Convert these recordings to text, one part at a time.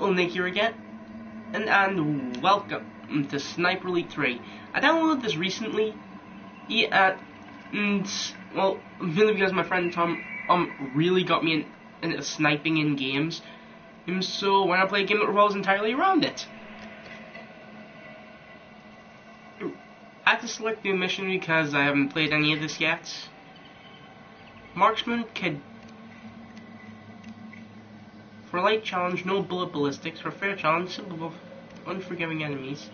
Nick here again, and, and welcome to Sniper Elite 3. I downloaded this recently, yeah, and, well, really because my friend Tom um really got me in, into sniping in games, and so why not play a game that revolves entirely around it? I have to select the mission because I haven't played any of this yet. Marksman could for light challenge, no bullet ballistics. For fair challenge, simple unforgiving enemies.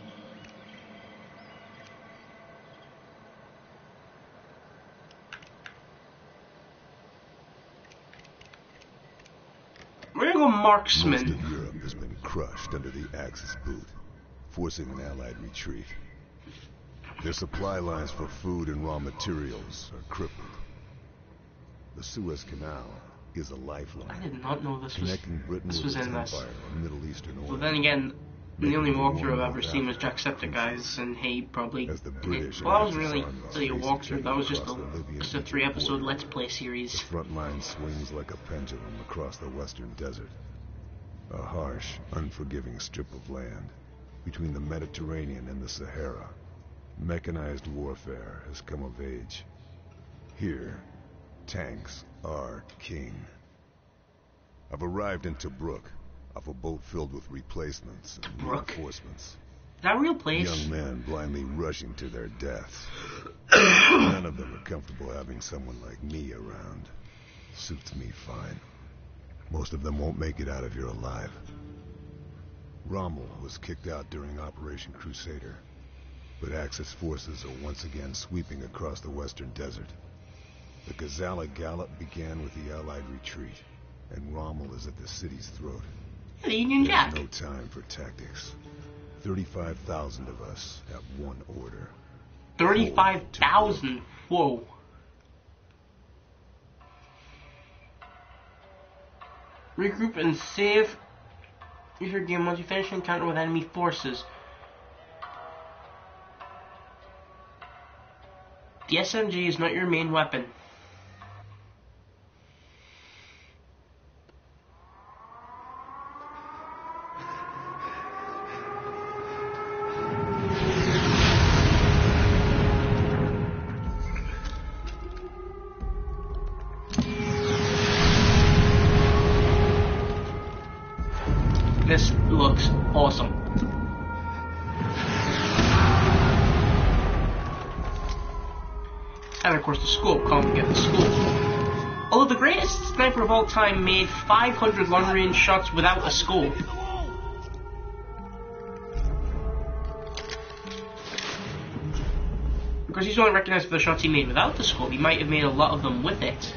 We're gonna go marksman. Most of Europe has been crushed under the Axis boot, forcing an Allied retreat. Their supply lines for food and raw materials are crippled. The Suez Canal is a lifeline. I did not know this was Britain this was in this. Middle Eastern But then again, the only it walkthrough I've ever seen was Jacksepticeye's, and he probably. As the British well, that wasn't really really a walkthrough. That was just a just a three episode. Let's Play series. The front line swings like a pendulum across the western desert. A harsh, unforgiving strip of land between the Mediterranean and the Sahara. Mechanized warfare has come of age. Here, tanks are king. I've arrived in Tobruk off a boat filled with replacements and reinforcements. Is that a real place? Young men blindly rushing to their deaths. None of them are comfortable having someone like me around. Suits me fine. Most of them won't make it out of here alive. Rommel was kicked out during Operation Crusader, but Axis forces are once again sweeping across the western desert. The Gazala Gallop began with the Allied retreat, and Rommel is at the city's throat. The Union Jack. No time for tactics. 35,000 of us have one order. Thirty-five thousand. Whoa. Regroup and save your game once you finish an encounter with enemy forces. The SMG is not your main weapon. Time made 500 long range shots without a score. Because he's only recognized for the shots he made without the scope, he might have made a lot of them with it.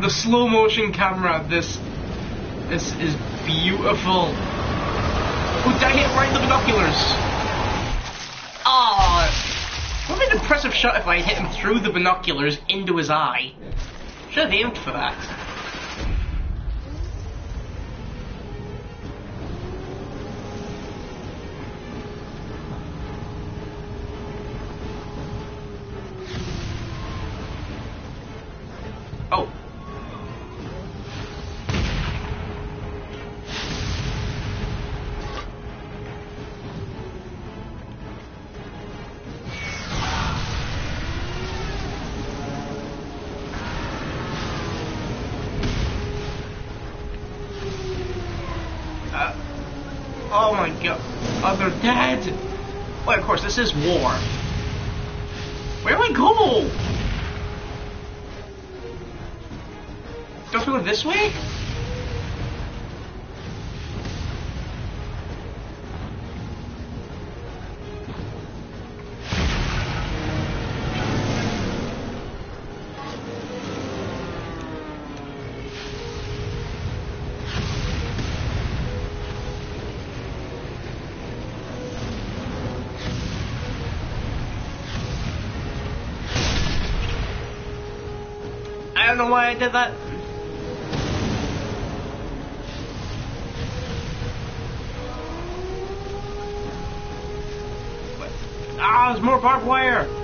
The slow motion camera. This, this is beautiful. Oh, did I hit right in the binoculars? Ah, what an impressive shot if I hit him through the binoculars into his eye. Should have aimed for that. My god. Uh, oh, they're dead. Well, of course, this is war. Where do we go? Don't we go this way? Did that. Ah, there's more barbed wire.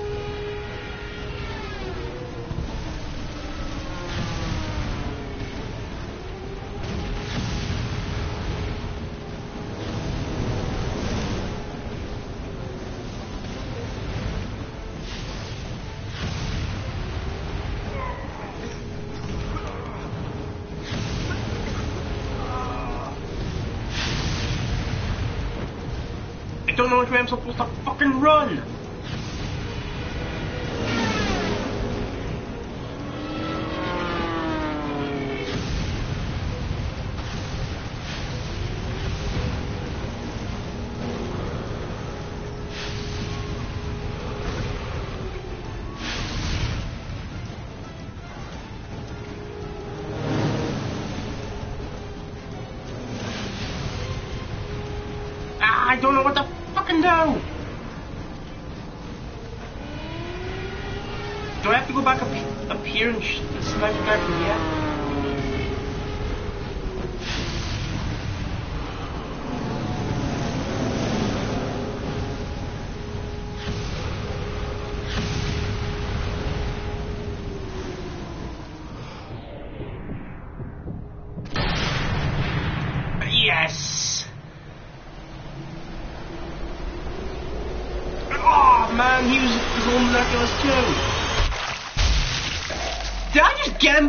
I'm supposed to fucking run.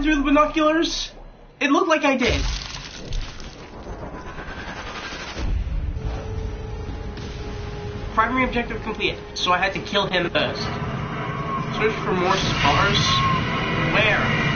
Through the binoculars? It looked like I did. Primary objective complete, so I had to kill him first. Search for more spars? Where?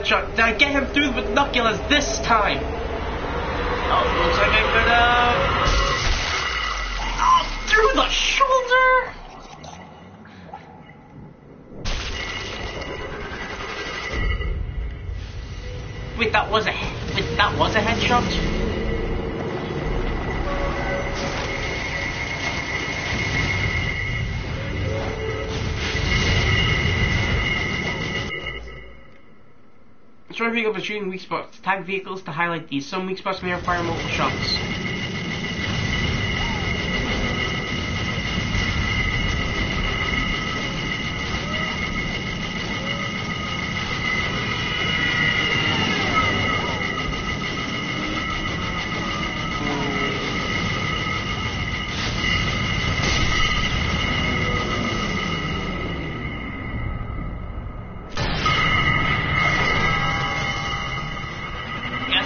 Headshot. Did I get him through the binoculars this time? Oh, looks like I could, uh... Oh, through the shoulder! Wait, that was a... Wait, that was a headshot? Short vehicle for shooting weak spots. Tag vehicles to highlight these. Some weak spots may require multiple shots.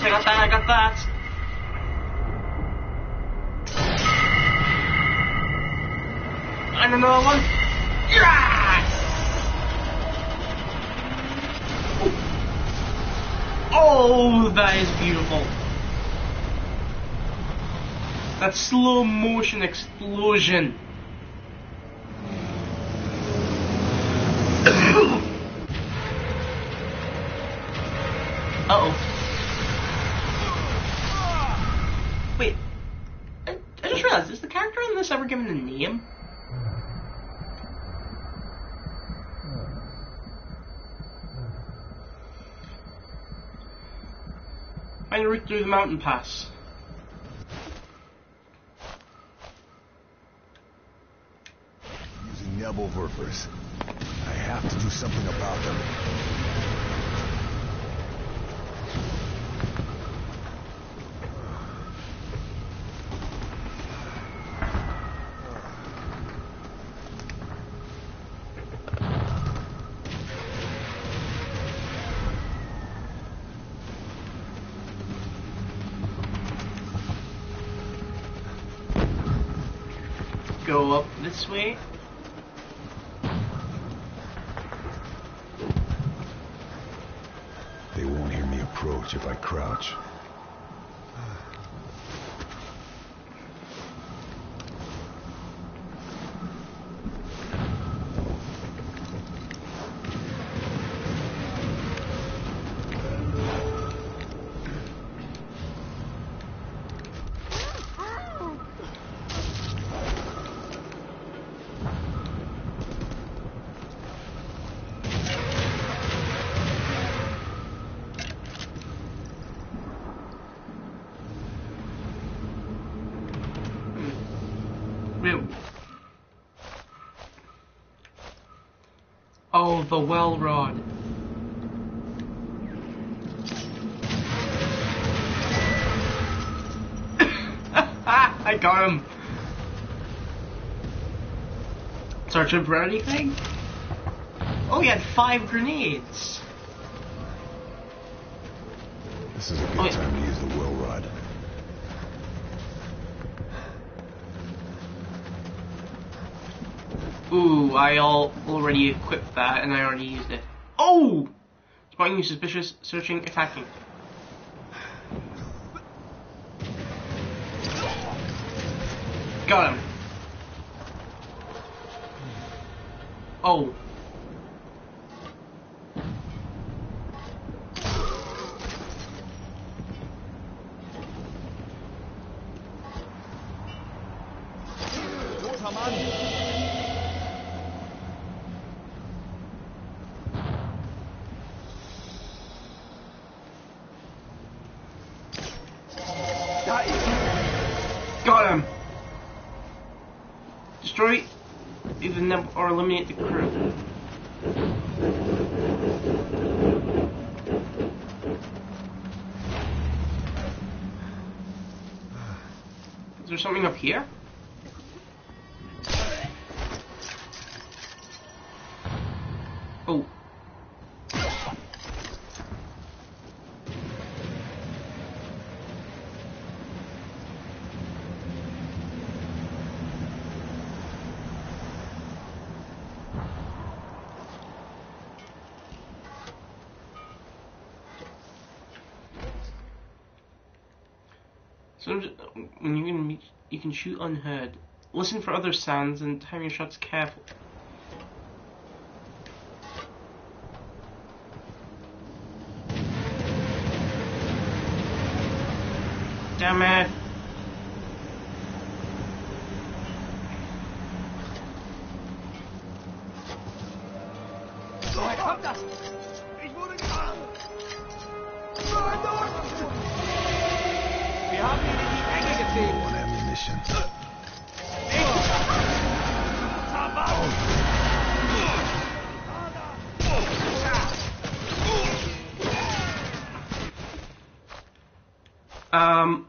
I got that, I got that. And another one. Yes! Oh, that is beautiful. That slow motion explosion. Uh oh. Wait, I, I just realized, is the character in this ever given a name? Find a route through the mountain pass. Using Nebelwerfers. I have to do something about them. This way. They won't hear me approach if I crouch. The Welrod. I got him. Searching for anything? Oh, he had five grenades. This is a good Oh, yeah. time to use the Welrod. Ooh, I all already equipped that and I already used it. Oh! Spotting you suspicious, searching, attacking. Got him. Oh. Eliminate the crew. Is there something up here? Oh. So when you can shoot unheard. Listen for other sounds and time your shots carefully. Damn it! Ihn in die Enge getrieben. Ammunition. Um.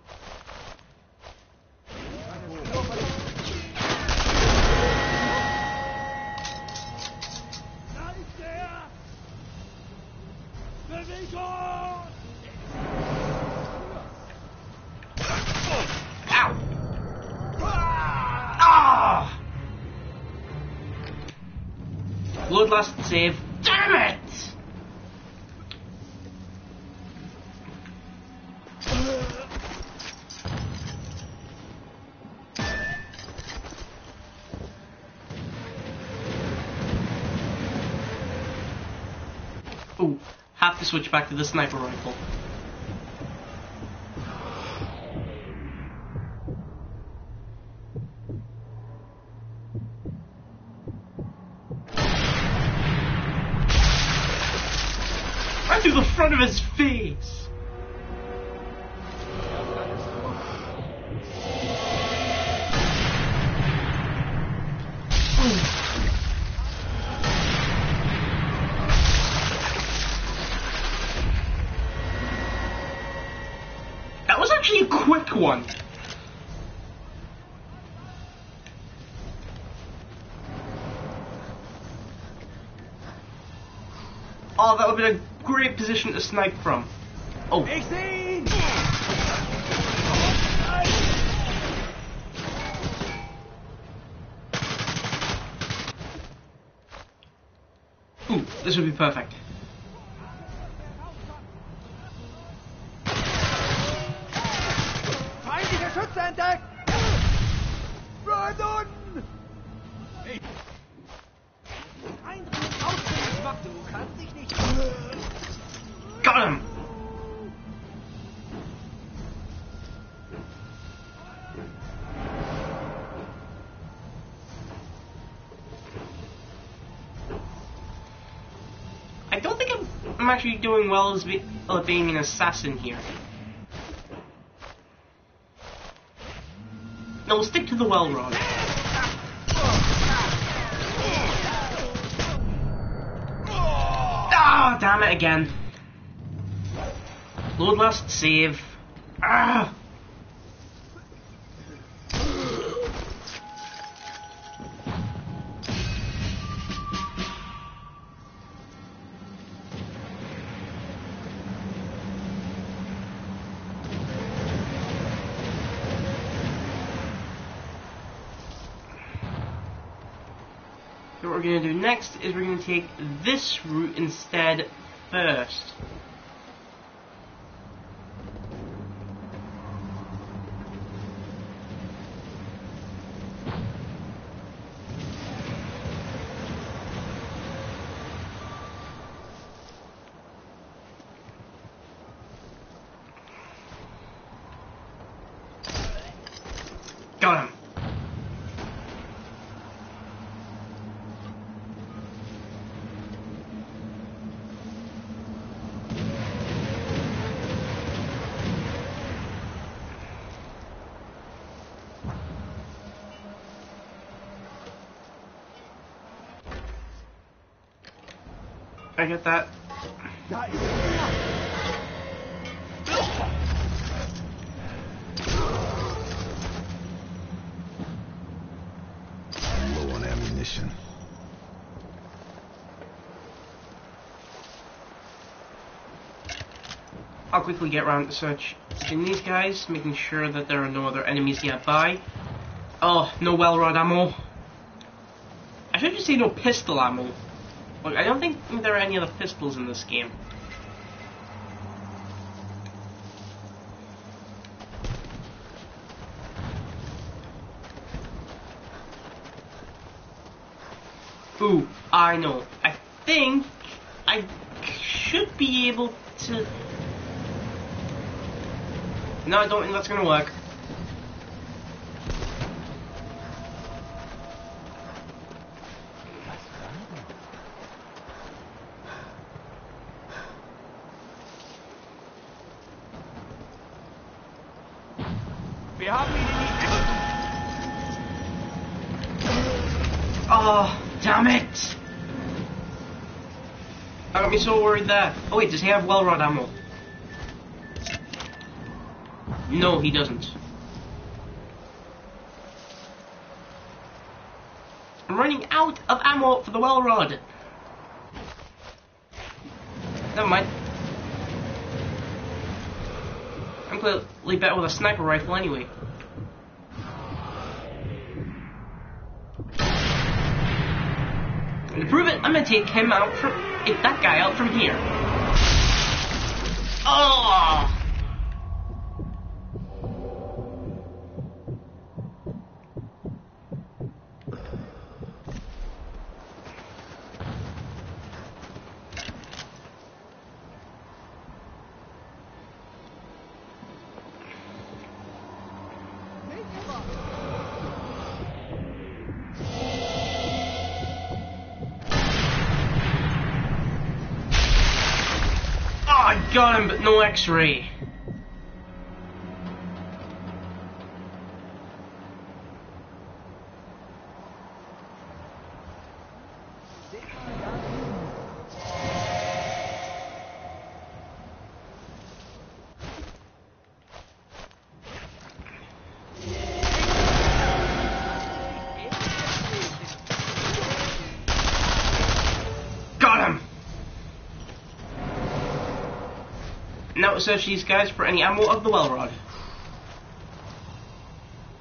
Ow! Ah! Bloodlust save. Damn it! Ooh, have to switch back to the sniper rifle. snipe from? Oh. Ooh, this would be perfect. Du kannst dich nicht... Got him! I don't think I'm, I'm actually doing well as be, uh, being an assassin here. No, we'll stick to the Welrod. Ah, damn it again. Lord last save. Ah! So what we're going to do next is we're going to take this route instead first. Got him. I get that. Da ist! I'm low on ammunition. I'll quickly get around to search in these guys, making sure that there are no other enemies nearby. Oh, no Welrod ammo. I should just say no pistol ammo. Look, I don't think there are any other pistols in this game. Ooh, I know. I think I should be able to. No, I don't think that's gonna work. Wir haben ihn in die Ecke! Oh, damn it! I there. Uh, oh wait, does he have Welrod ammo? No, he doesn't. I'm running out of ammo for the Welrod. Never mind. I'm clearly better with a sniper rifle anyway. And to prove it, I'm gonna take him out from eh, that guy out from here. X-ray. Now search these guys for any ammo of the Welrod.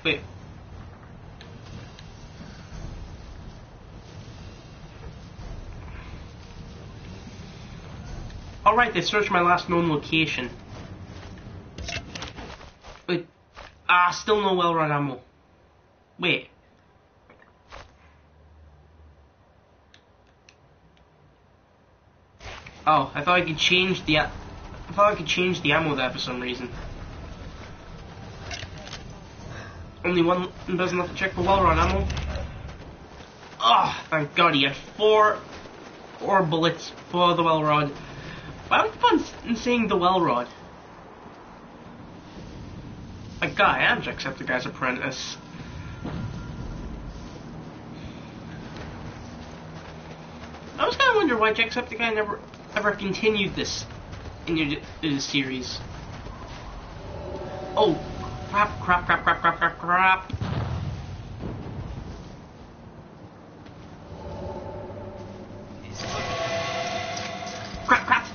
Wait. Alright, they searched my last known location. Wait. Ah, still no Welrod ammo. Wait. Oh, I thought I could change the. I thought I could change the ammo there for some reason. Only one doesn't have to check for Welrod ammo. Oh, ah, thank God he had four, four bullets for the Welrod. Why would fun on saying the Welrod? Like, God, I am Jacksepticeye's apprentice. I was kind of wondering why Jacksepticeye never ever continued this in your in the series. Oh, crap, crap, crap, crap, crap, crap, crap. Crap, crap.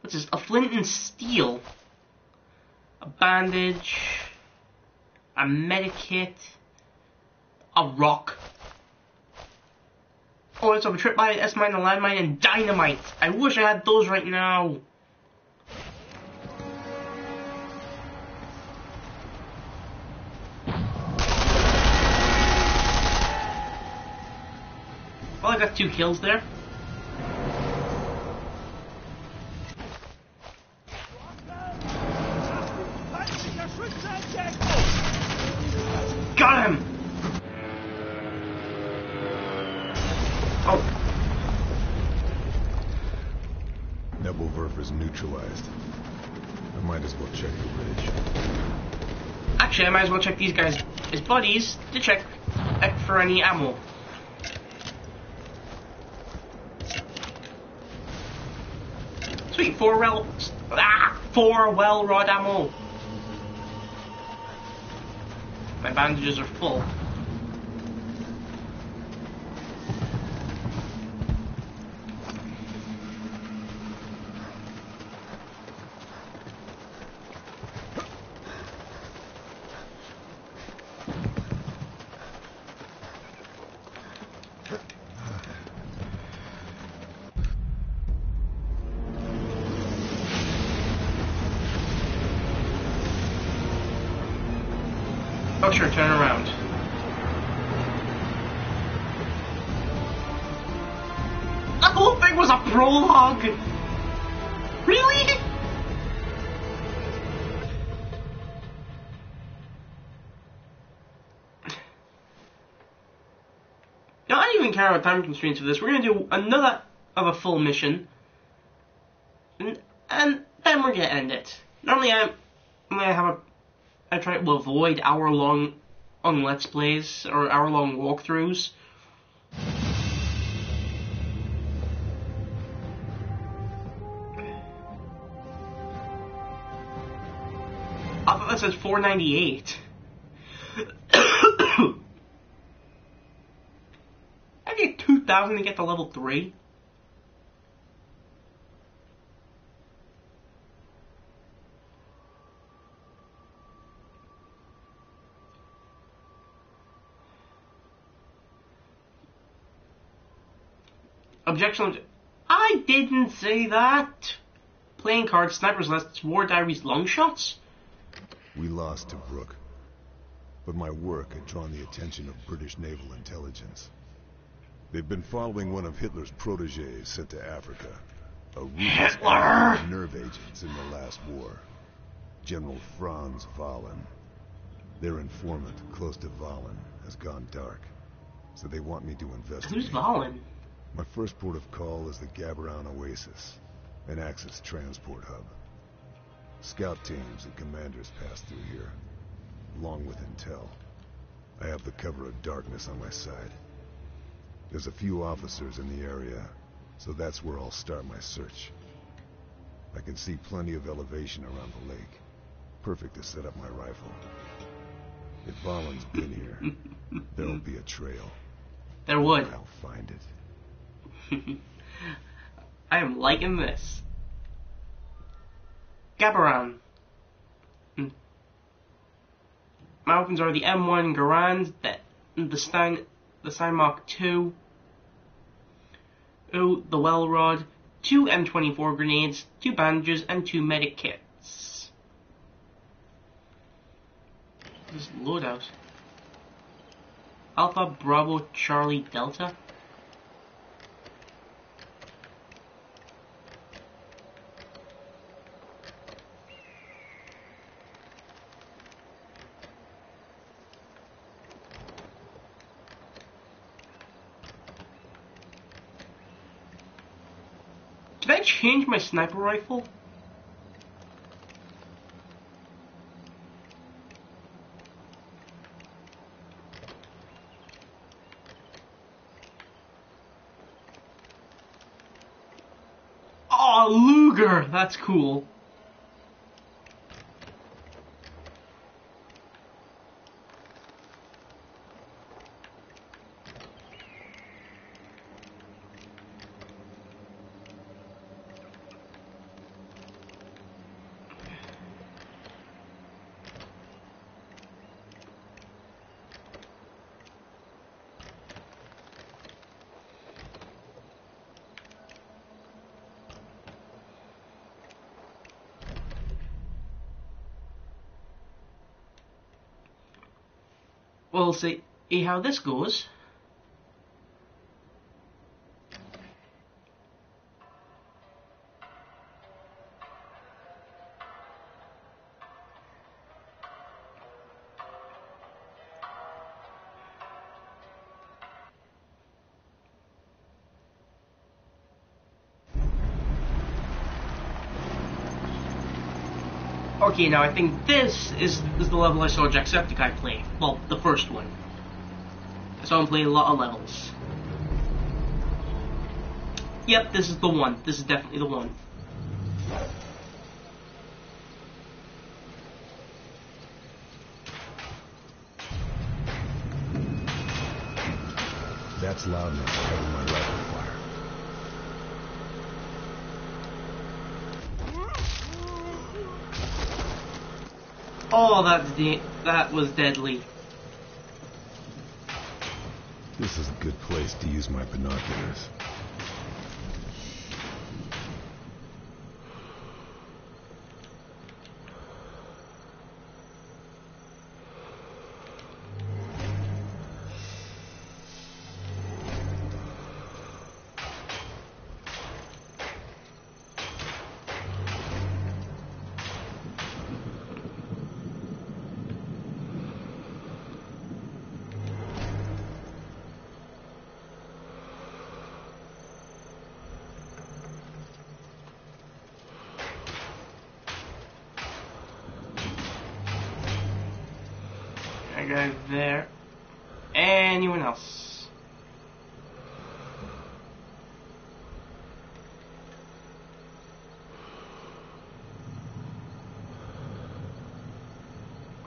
What's this? A flint and steel. A bandage. A medikit. A rock. Oh, it's a trip by S mine, a landmine, and dynamite. I wish I had those right now. Well, I got two kills there. Got him! Is neutralized. I might as well check the bridge. actually, I might as well check these guys as buddies to check check for any ammo. Sweet, four well, ah, four Welrod ammo. My bandages are full. I about time constraints for this. We're gonna do another of a full mission. And, and then we're gonna end it. Normally I'm, I'm gonna have a I try to avoid hour long on let's plays or hour long walkthroughs. I thought that says 498. I get 2,000 to get to level 3. Objection. I didn't say that. Playing cards, snipers lists, war diaries, long shots. We lost Tobruk. But my work had drawn the attention of British naval intelligence. They've been following one of Hitler's proteges sent to Africa. A Hitler! nerve agents in the last war. General Franz Vahlen. Their informant, close to Vahlen, has gone dark. So they want me to investigate. Who's Vahlen? My first port of call is the Gaberoun Oasis, an Axis transport hub. Scout teams and commanders pass through here, along with intel. I have the cover of darkness on my side. There's a few officers in the area, so that's where I'll start my search. I can see plenty of elevation around the lake. Perfect to set up my rifle. If Vahlen's been here, there'll be a trail. There would. I'll find it. I am liking this. Gabaran. Hmm. My weapons are the M1 Garand, the, the Sten, the Sten Mark II. oh, the Welrod, two M24 grenades, two bandages, and two medic kits. This loadout. Alpha Bravo Charlie Delta. Did I change my sniper rifle? Oh, Luger! That's cool. We'll see how this goes. Okay, now I think this is, is the level I saw Jacksepticeye play. Well, the first one. I saw him play a lot of levels. Yep, this is the one. This is definitely the one. That's loud enough to cover my rifle fire. Oh, that's de- that was deadly. This is a good place to use my binoculars.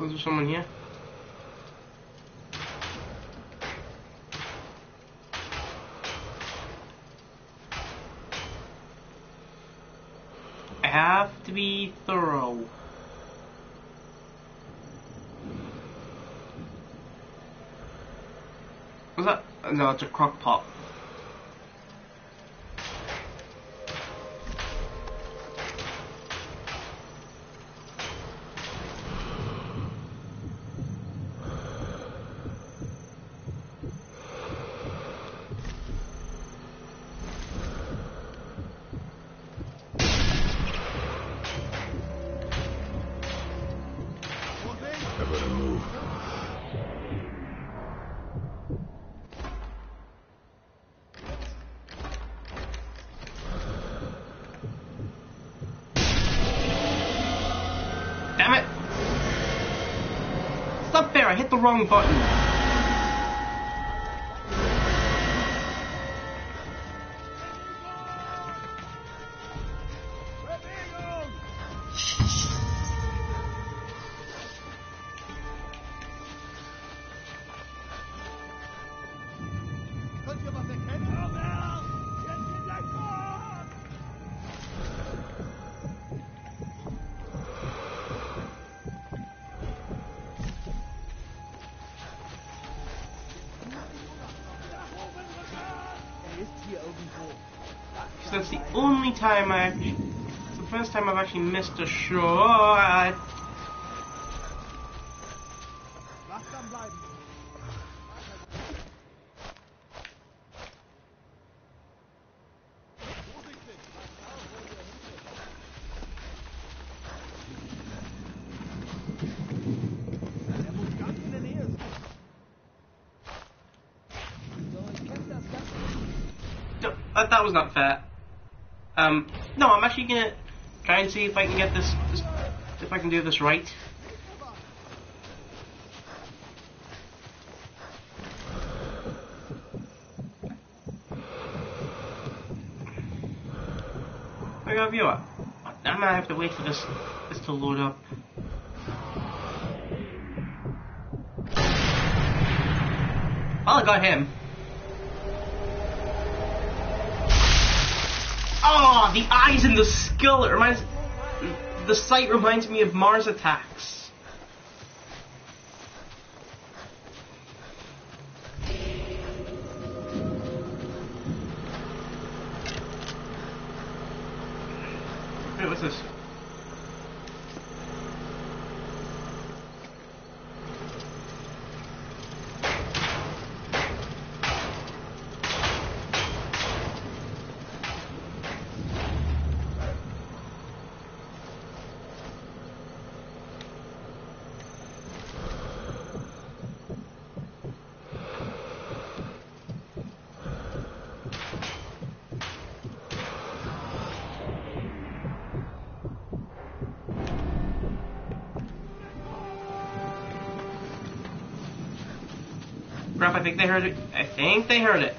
Was there someone here? I have to be thorough. Was that? No, it's a crock pot. Wrong button. Time I. The first time I've actually missed a shot. That was not fair. Um, no, I'm actually gonna try and see if I can get this, this if I can do this right. I got a viewer. I might have to wait for this this to load up. Well, I got him. Oh, the eyes and the skull. It reminds. The sight reminds me of Mars Attacks. Wait, what's this? Crap, I think they heard it. I think they heard it.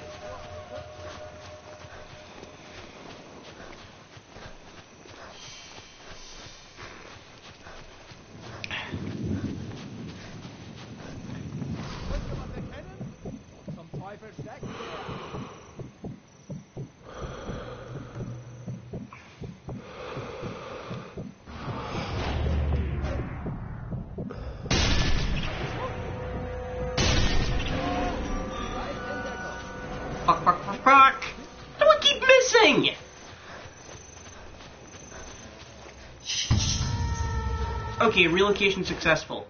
Okay, relocation successful.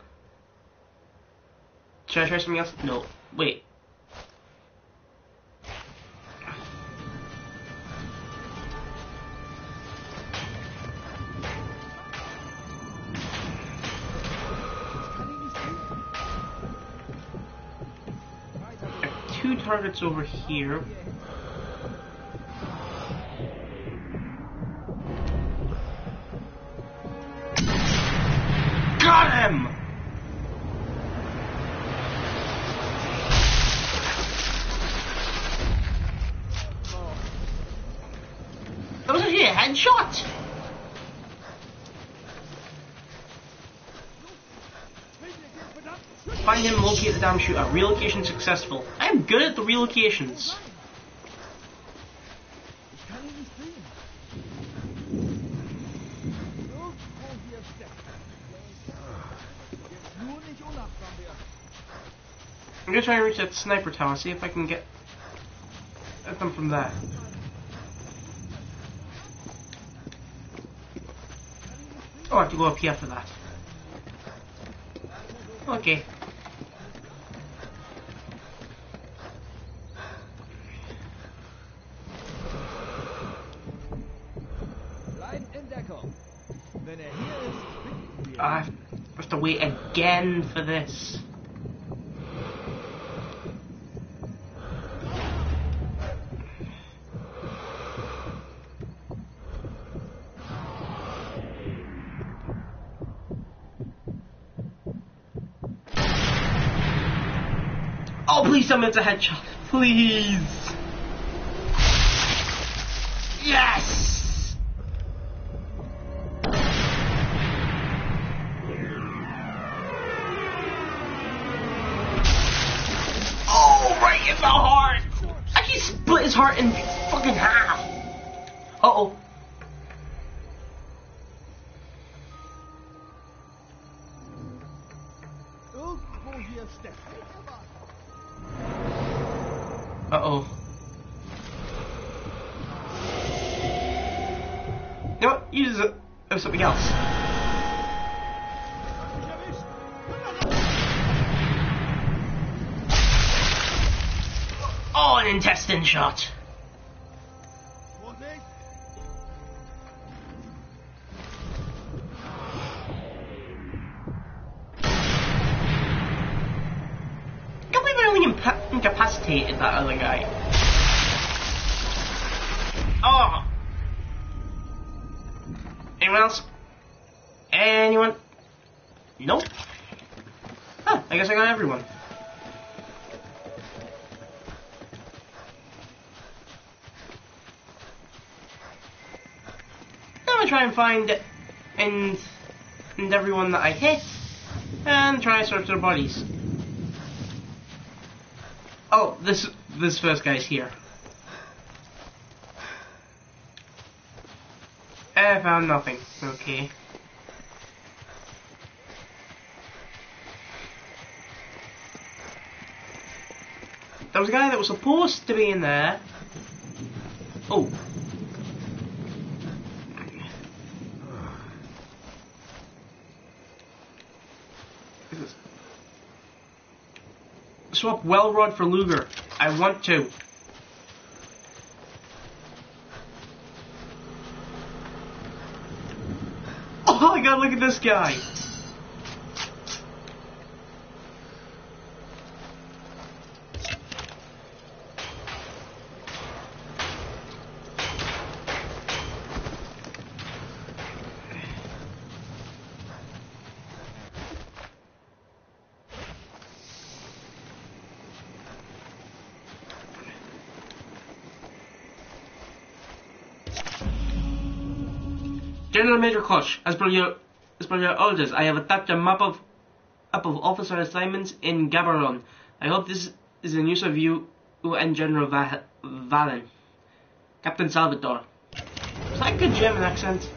Should I try something else? No. Wait. Two targets over here. The damn. Relocation successful. I'm good at the relocations. I'm gonna try and reach that sniper tower, see if I can get at them from that. Oh, I have to go up here for that. Okay. Bleib in Deckung. Wenn er hier ist, finden wir ihn. I have to wait again for this. Oh, please it's a headshot. Please. Uh oh. Irgendwo hier steckt er. Uh oh. You know what? Use it of something else. Oh, an intestine shot. Find and and everyone that I hit and try and search their bodies. Oh, this this first guy's here. Eh, I found nothing. Okay. There was a guy that was supposed to be in there. Oh. Is this- Swap Welrod for Luger. I want to. Oh my god, look at this guy. General Major Koch, as per your as per your orders, I have attached a map of map of officer assignments in Gaberoun. I hope this is in use of you and General Va- Vahlen. Captain Salvatore. Is that a good German accent?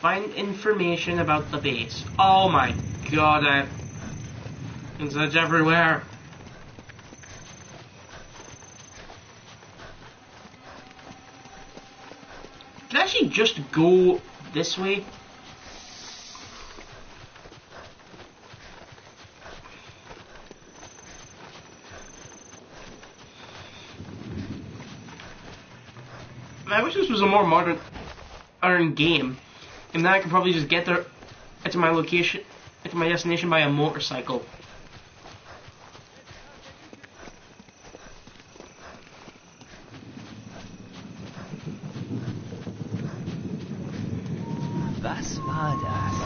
Find information about the base. Oh my god, I can search everywhere. Can actually just go this way? I wish this was a more modern, iron game, and then I could probably just get there to my location, to my destination by a motorcycle. Was war das?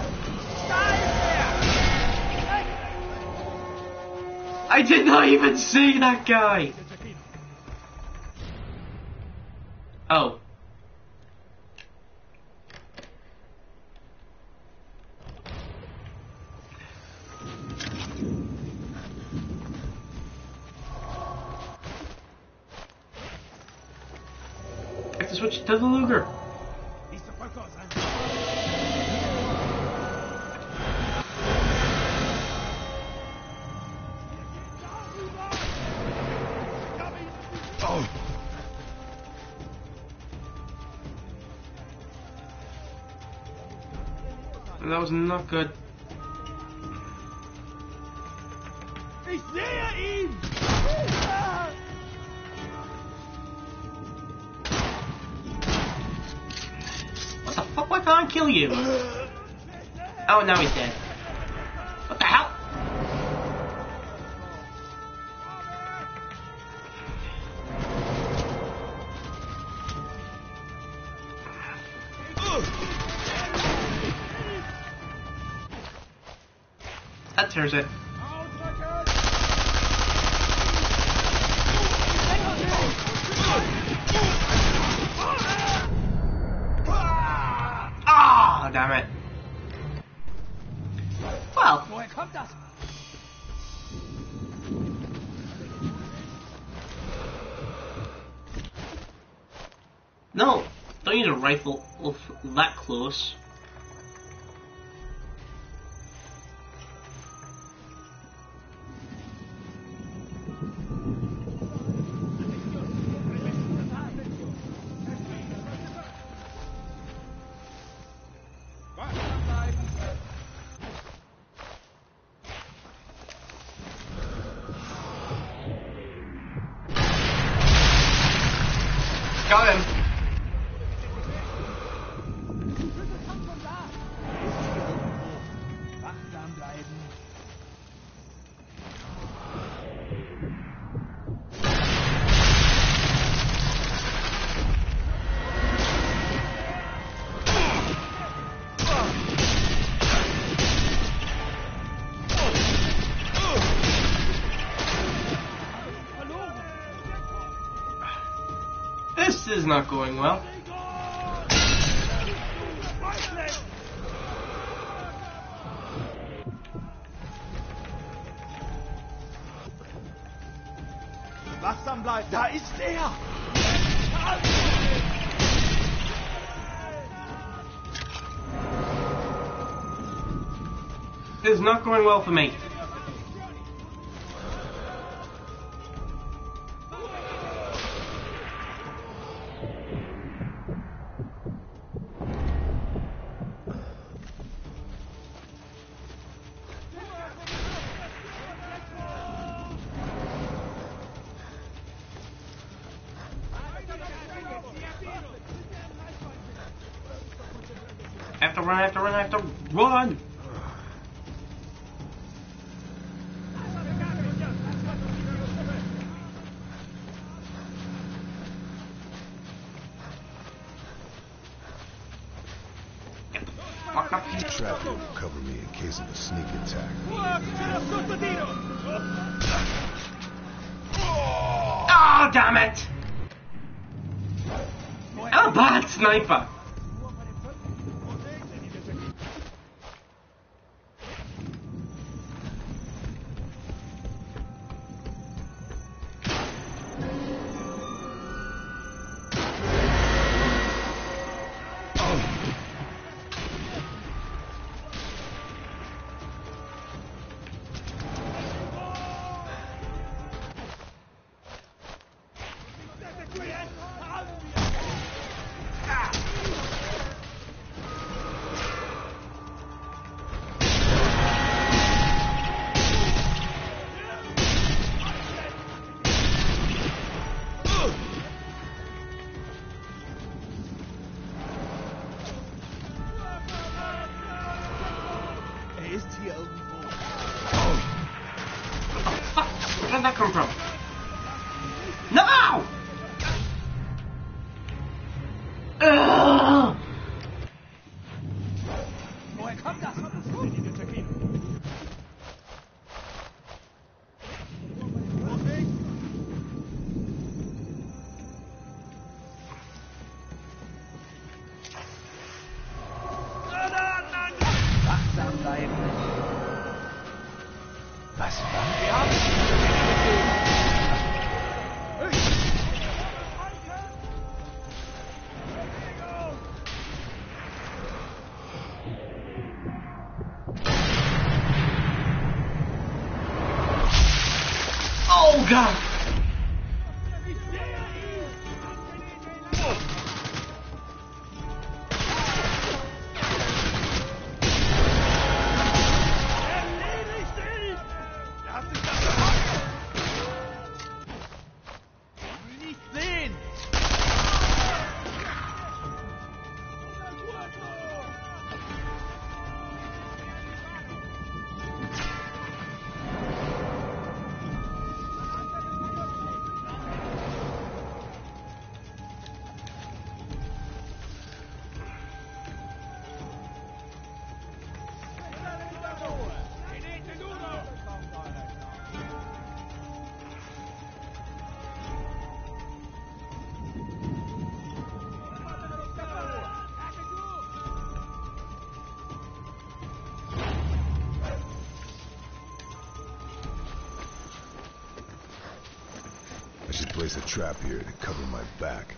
I did not even see that guy. Oh. Was not good. Ich sehe ihn! What the fuck? Why can't I kill you? Oh, now he's dead. That tears it. Ah, damn it. Well, no. Don't use a rifle that close. Is not going well. It is not going well for me. Have to run, I have to run, I have to run! Fuck up here. Trap to cover me in case of a sneak attack. Oh, damn it! A bad sniper! God! Here to cover my back.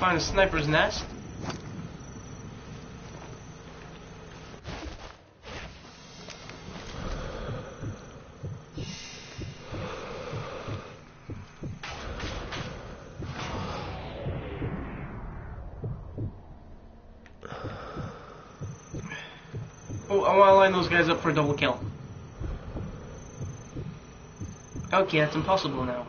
find a sniper's nest. Oh, I want to line those guys up for a double kill. Okay, that's impossible now.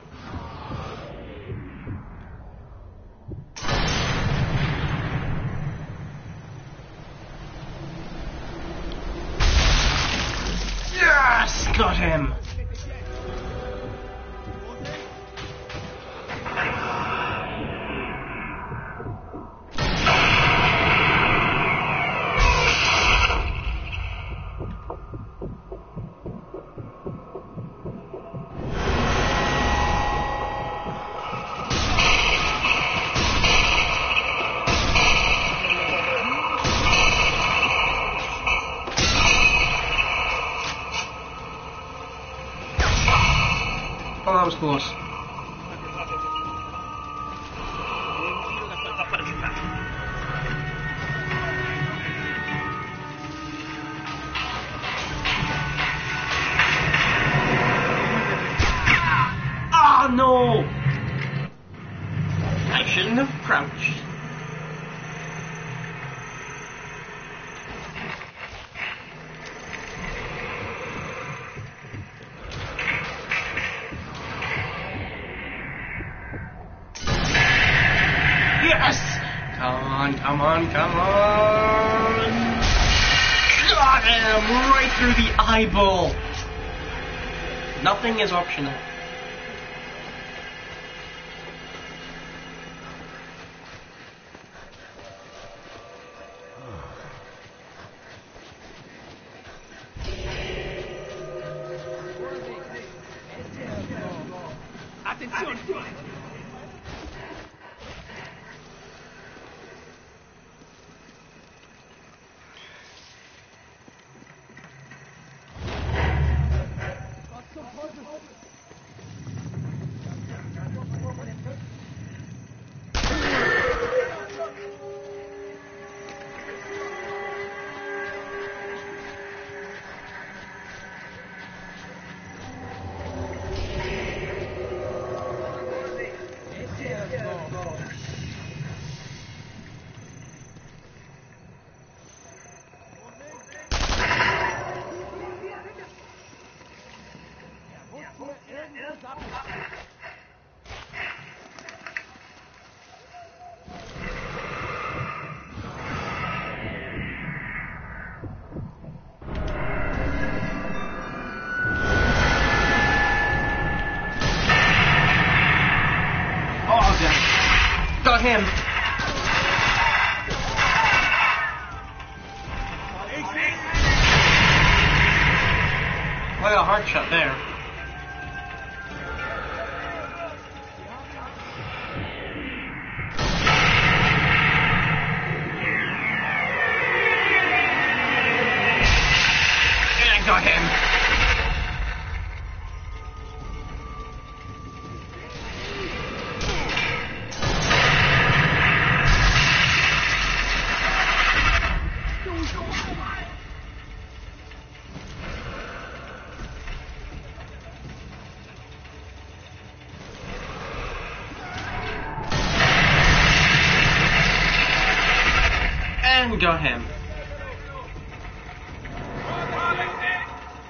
Got him.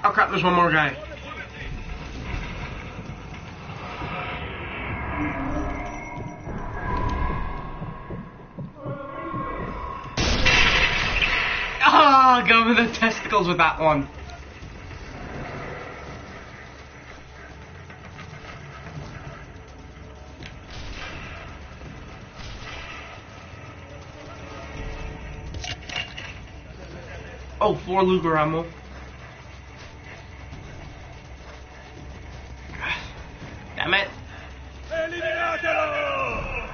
Oh crap, there's one more guy. Ah, go with the testicles with that one. Oh, four Luger ammo. Damn it. Eliminatelo!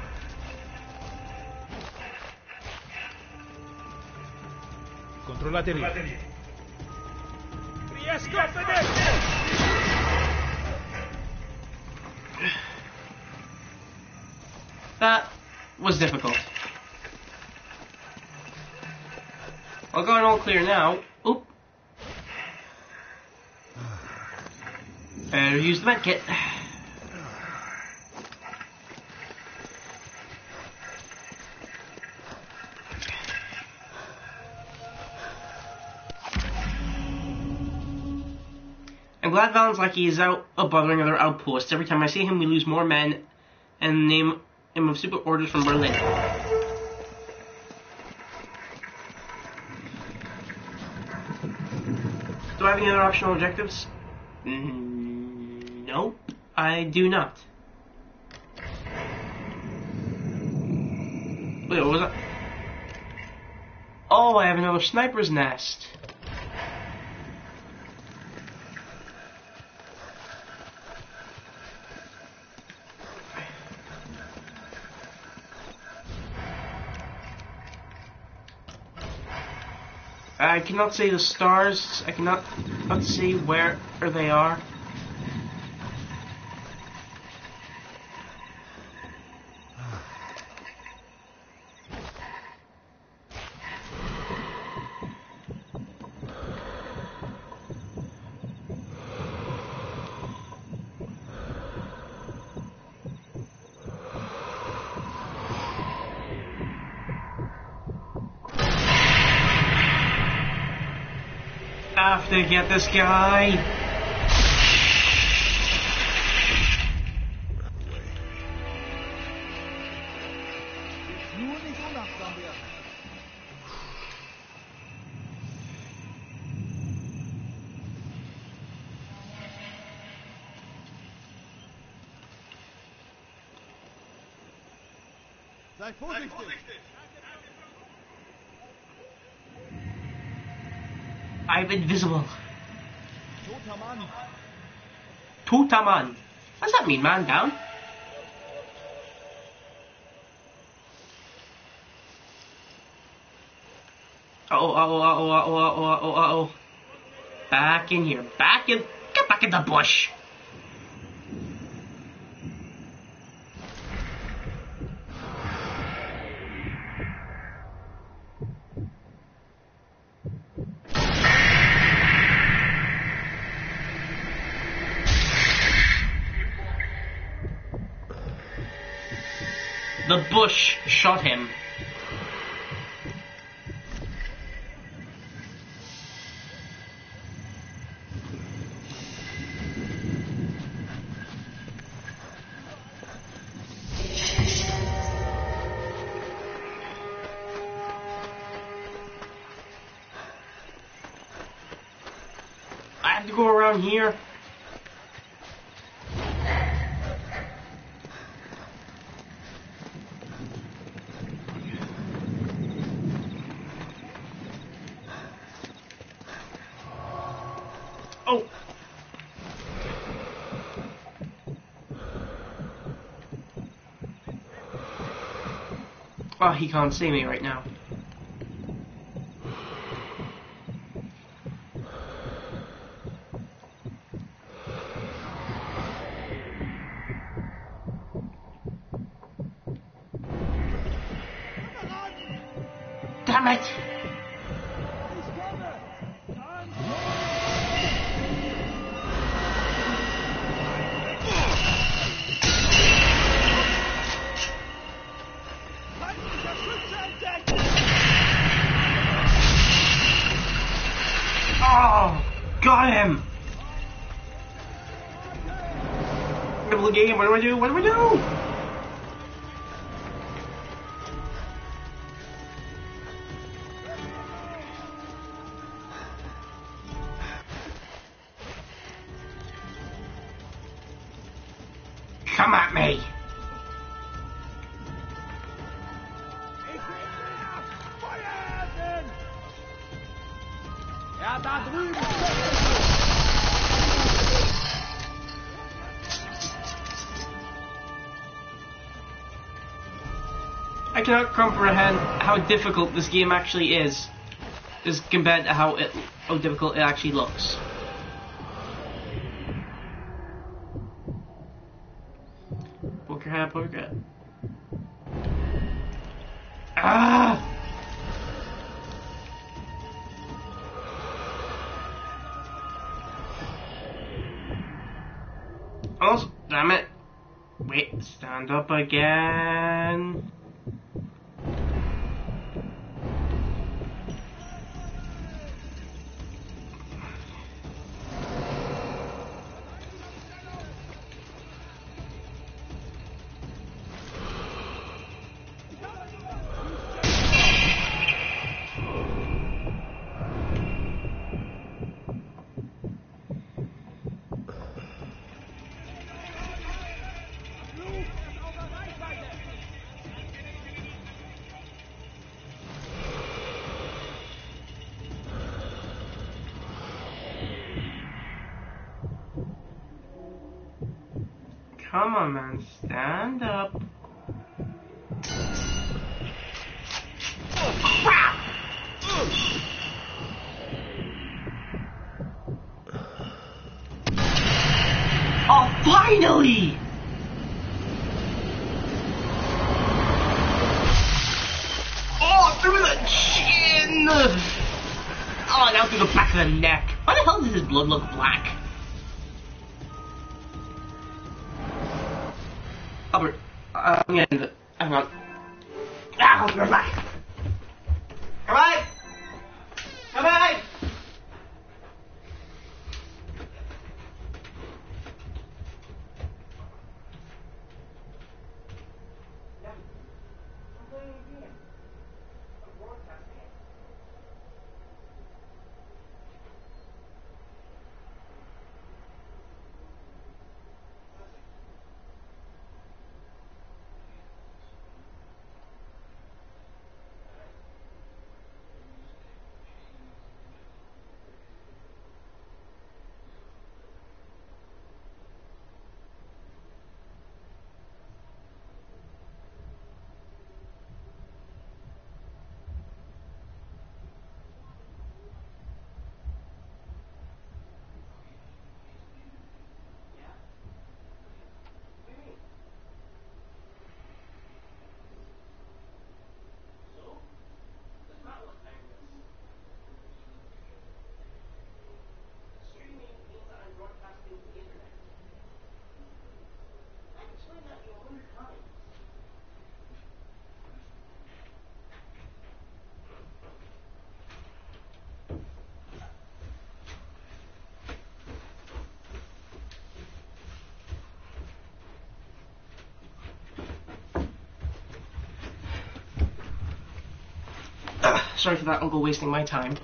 Controllate lì. Riesco a vederti! That was difficult. I'll go on all clear now. Oop. And use the med kit. I'm glad Vahlen's like is out of bothering other outposts. Every time I see him, we lose more men and the name him of super orders from Berlin. Have any other optional objectives? Mm, no, I do not. Wait, what was that? Oh, I have another sniper's nest. Cannot see the stars. I cannot not see where they are. I have to get this guy. Sei vorsichtig! I'm invisible. Totaman. Totaman. What does that mean, man down? Uh-oh, uh-oh, uh-oh, uh-oh, uh-oh, uh-oh. Back in here. Back in... Get back in the bush. Oh, he can't see me right now. do? What do we do? Cannot comprehend how difficult this game actually is, as compared to how it how difficult it actually looks. Poke your head, poke your. Ah! Oh, damn it. Wait, stand up again. Come on, man. Stand up. Oh, finally! Oh, through the chin! Oh, now through the back of the neck. Why the hell does his blood look black? Albert, uh, I'm getting the. Hang on. Ah, I'll be right back. Come on! Come on! Sorry for that, Uncle, wasting my time.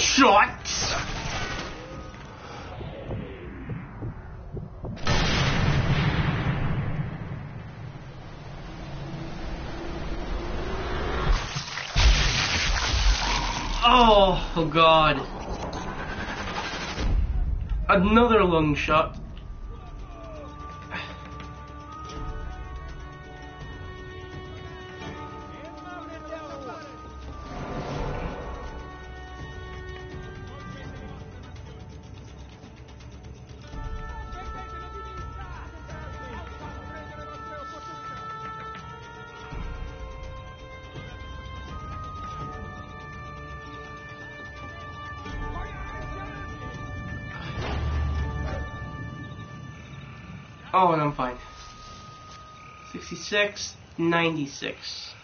I got lung shot! Oh, oh god. Another lung shot. 66, 96.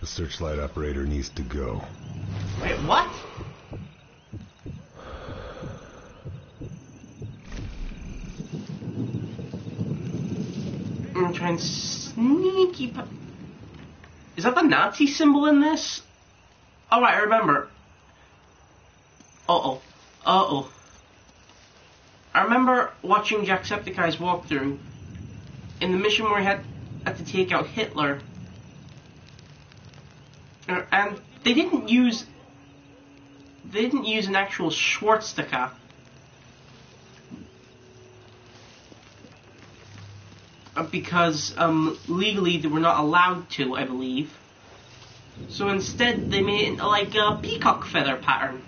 The searchlight operator needs to go. Wait, what? I'm trying sneaky. Is that the Nazi symbol in this? Oh, right, I remember. Uh oh. Uh oh. I remember watching Jacksepticeye's walkthrough in the mission where he had, had to take out Hitler. Uh, And they didn't use they didn't use an actual swastika. Uh, Because um, legally they were not allowed to, I believe. So instead, they made it like a peacock feather pattern.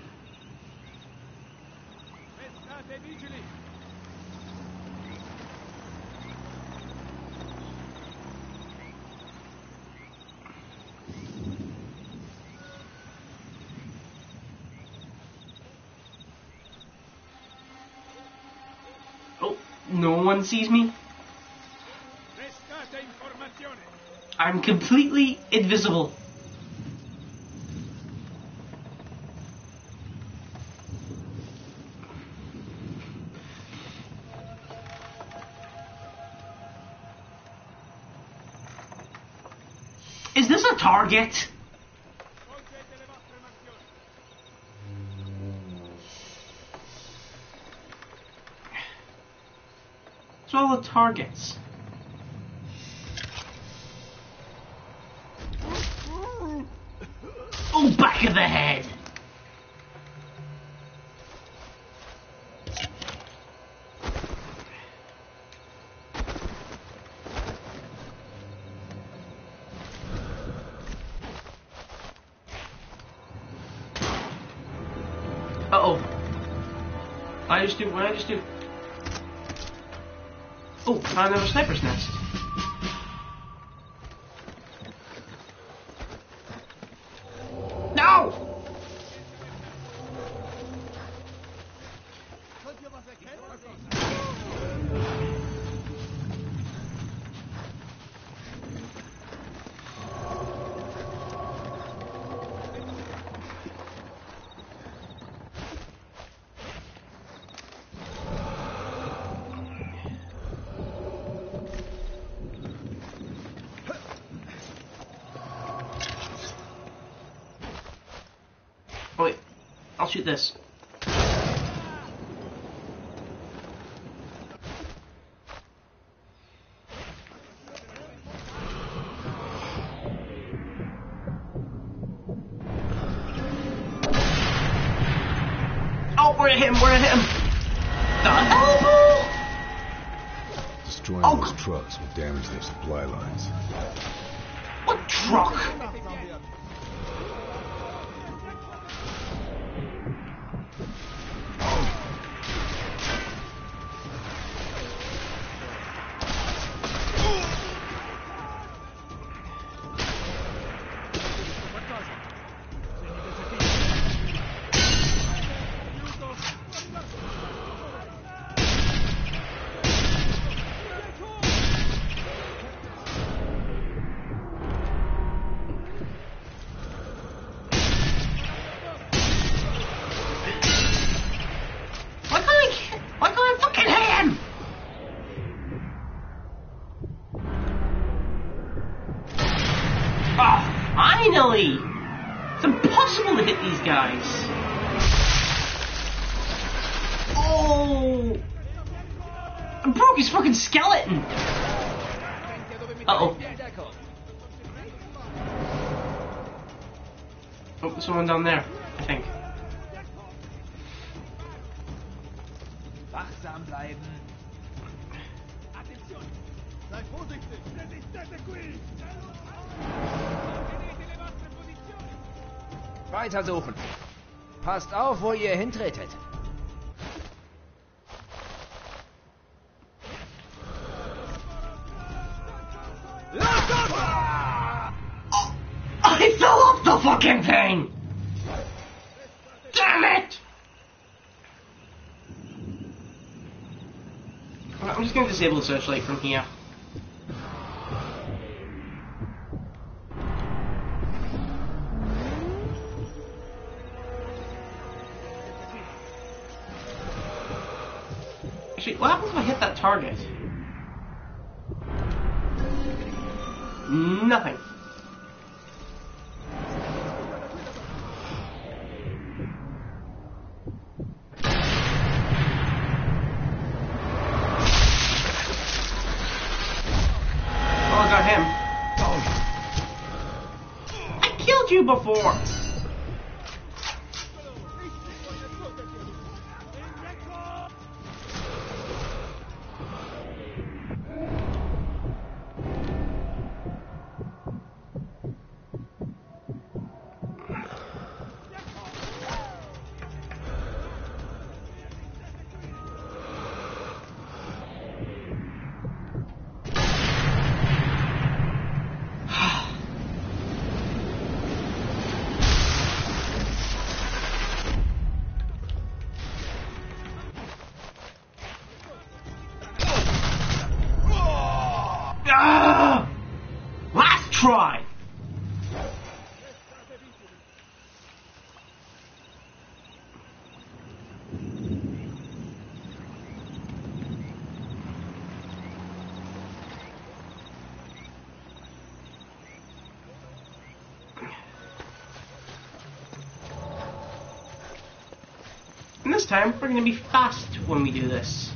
no one sees me. I'm completely invisible. Is this a target? The targets. Oh, back of the head! Found another sniper's nest. No! Könnt ihr was erkennen? Oh wait, I'll shoot this. Oh, we're at him, we're at him! The elbow! Destroying Oh, those trucks will damage their supply lines. What truck? Weiter suchen. Passt auf, wo ihr hintretet. I fell off the fucking thing! Damn it! I'm just gonna disable the searchlight from here. Target? Nothing. Oh, I got him. Oh. I killed you before. Time, we're gonna be fast when we do this.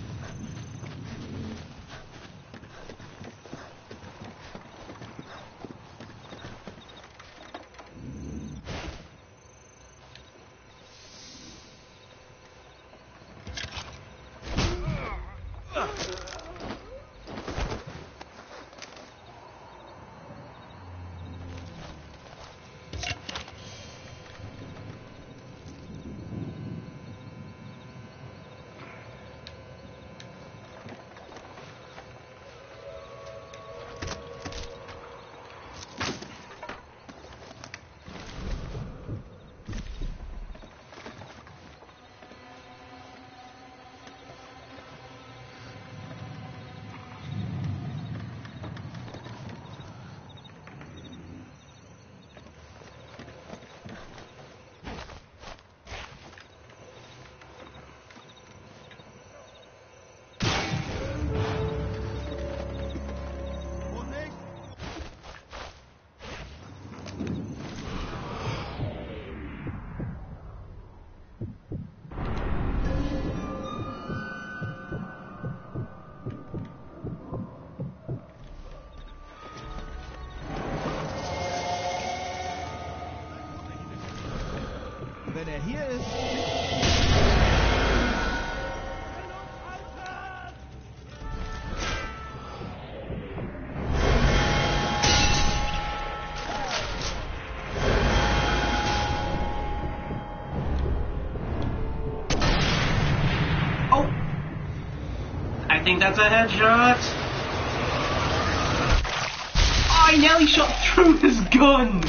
Er hier ist. Oh! I think that's a headshot. Oh, I nearly shot through his gun.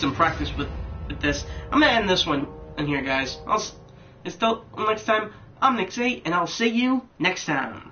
Some practice with, with this. I'm gonna end this one in here, guys. I'll until next time. I'm Nick C, and I'll see you next time.